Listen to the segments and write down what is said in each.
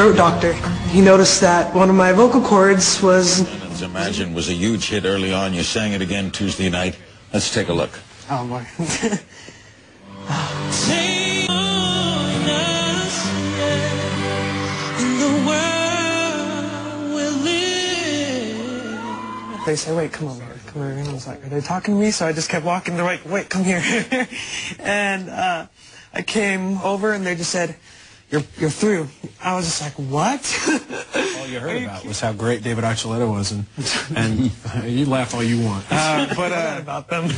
throat doctor. He noticed that one of my vocal cords was... Imagine was a huge hit early on. You sang it again Tuesday night. Let's take a look. Oh, boy. they say, wait, come over here, come over here. And I was like, are they talking to me? So I just kept walking. They're like, wait, come here. and uh, I came over and they just said, you're, you're through. I was just like, what? all you heard about was how great David Archuleta was, and, and you laugh all you want. Uh, but uh, about them,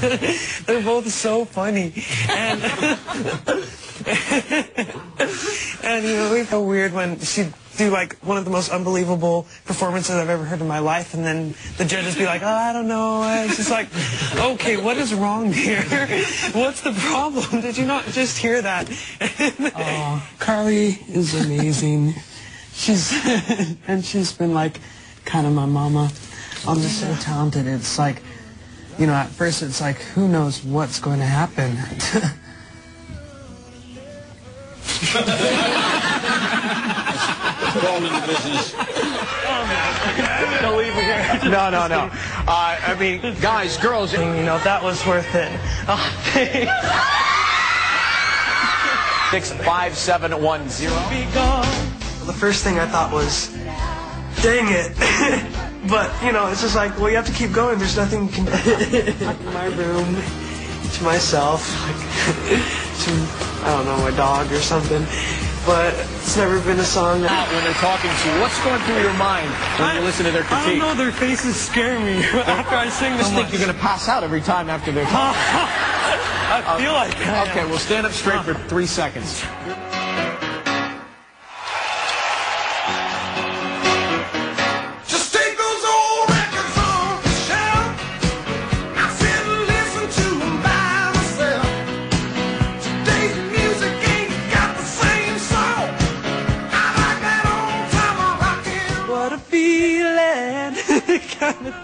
they're both so funny, and and you know, it's so weird when she'd do like one of the most unbelievable performances I've ever heard in my life, and then the judges be like, oh, I don't know. It's just like, okay, what is wrong here? What's the problem? Did you not just hear that? oh, Carly is amazing. She's and she's been like kind of my mama. I'm just so talented. It's like, you know, at first it's like, who knows what's going to happen. No, no, no. Uh, I mean, guys, girls. You know, that was worth it. Six five seven one zero. The first thing I thought was, dang it. but, you know, it's just like, well, you have to keep going. There's nothing can in my room, to myself, like, to, I don't know, my dog or something. But it's never been a song that... When they're talking to you, what's going through your mind when you listen to their I don't know, their faces scare me after I sing this just think you're going to pass out every time after they're talking. I feel like I Okay, am. well, stand up straight for three seconds.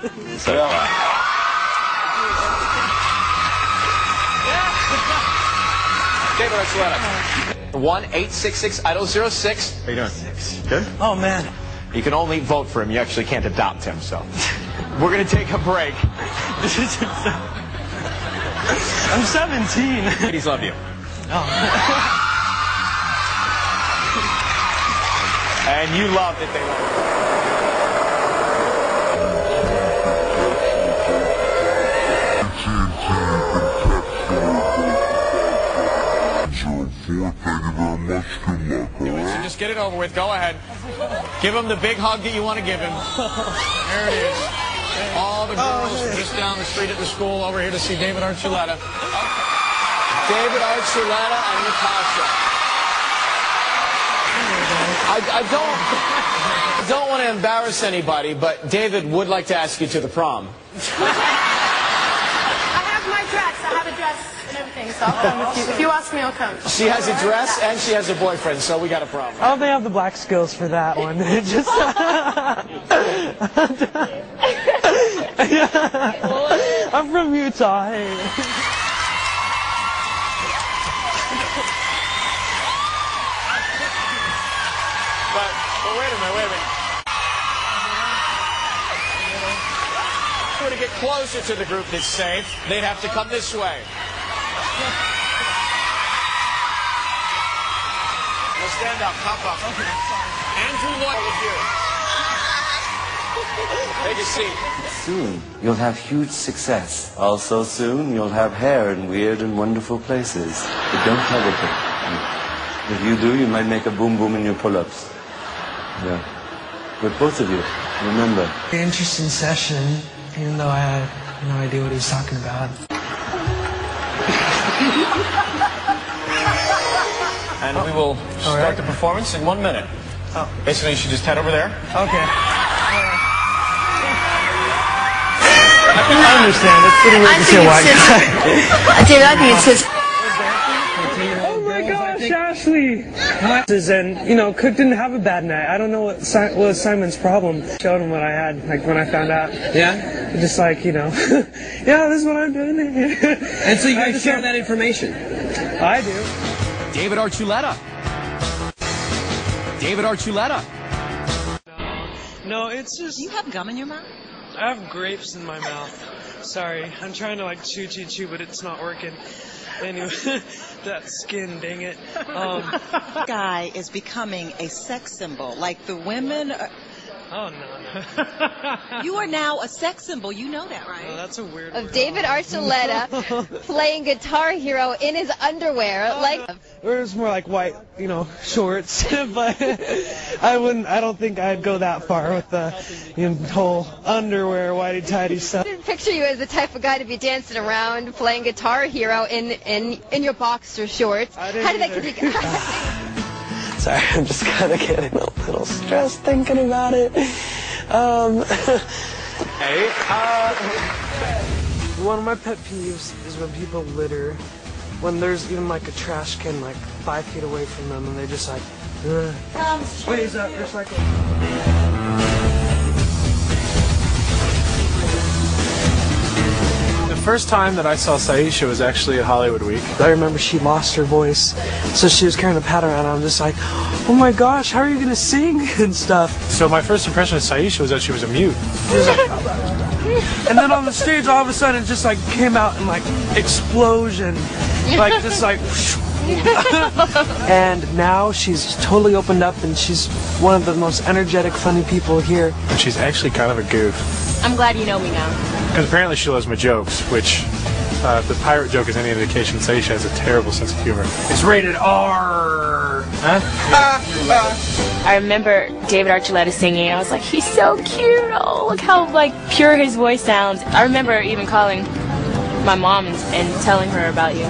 Kind of thing. David Archuleta. One eight six six idol zero six. How you doing? Good. Oh, man. You can only vote for him. You actually can't adopt him. So we're going to take a break. I'm 17. Ladies love you. Oh. and you love that they love you. Get it over with. Go ahead. Give him the big hug that you want to give him. There it is. All the girls oh, from just down the street at the school over here to see David Archuleta. David Archuleta and Natasha. I, I don't I don't want to embarrass anybody, but David would like to ask you to the prom. I have my dress. I have a dress and so I'll come if you, if you ask me, I'll come. She has a dress and she has a boyfriend, so we got a problem. Oh, they have the black skills for that one. It just. I'm from Utah. Hey. But, but wait a minute, wait a minute. If we were to get closer to the group that's safe, they'd have to come this way. Well, stand up, pop up. Andrew Lloyd with you. Take a seat. Soon you'll have huge success. Also soon you'll have hair in weird and wonderful places. But don't tell it. If you do, you might make a boom boom in your pull-ups. Yeah. But both of you, remember, Interesting session, even though I had no idea what he was talking about. And we will start the performance in one minute. Oh. Basically, you should just head over there. Okay. I understand. It's pretty weird to see a white guy. David, I think it's his. My gosh, Ashley! And, you know, Cook didn't have a bad night. I don't know what si- was Simon's problem. Showed him what I had, like, when I found out. Yeah? Just like, you know, yeah, this is what I'm doing. And so you guys share that information? I do. David Archuleta. David Archuleta. No, it's just You have gum in your mouth? I have grapes in my mouth. Sorry, I'm trying to like chew, chew, chew, but it's not working. Anyway, that skin, dang it. Um, Guy is becoming a sex symbol. Like the women, are, oh no, no. you are now a sex symbol. You know that, Oh, right? that's a weird. of word. David Archuleta playing Guitar Hero in his underwear. Like, Or it was more like white, you know, shorts. but I wouldn't. I don't think I'd go that far with the you know, whole underwear, whitey tighty stuff. I didn't picture you as the type of guy to be dancing around playing Guitar Hero in in in your boxer shorts. I didn't How did that get you? Sorry, I'm just kind of getting a little stressed thinking about it. Um, hey, uh, one of my pet peeves is when people litter. When there's even like a trash can like five feet away from them, and they're just like, Ugh. wait, is that recycled? First time that I saw Syesha was actually at Hollywood Week. I remember she lost her voice, so she was carrying a pad around. I'm just like, oh my gosh, how are you gonna sing and stuff? So my first impression of Syesha was that she was a mute. And then on the stage, all of a sudden, it just like came out in like explosion, like just like. and now she's totally opened up, and she's one of the most energetic, funny people here. And she's actually kind of a goof. I'm glad you know me now. Because apparently she loves my jokes, which, uh, if the pirate joke is any indication, Syesha has a terrible sense of humor. It's rated R! Huh? I remember David Archuleta singing. I was like, he's so cute. Oh, look how like pure his voice sounds. I remember even calling my mom and, and telling her about you.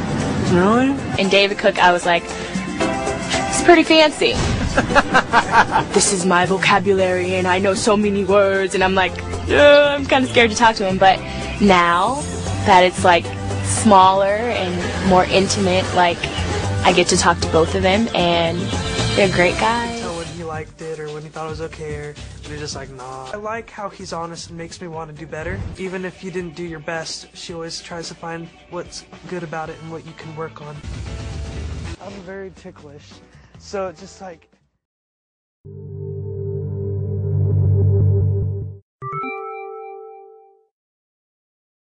Really? And David Cook, I was like, it's pretty fancy. this is my vocabulary, and I know so many words. And I'm like, "Ugh, I'm kind of scared to talk to him. But now that it's like smaller and more intimate, like I get to talk to both of them, and they're great guys. Tell when he liked it or when he thought it was okay, or and he's just like, nah. I like how he's honest and makes me want to do better. Even if you didn't do your best, she always tries to find what's good about it and what you can work on. I'm very ticklish, so it's just like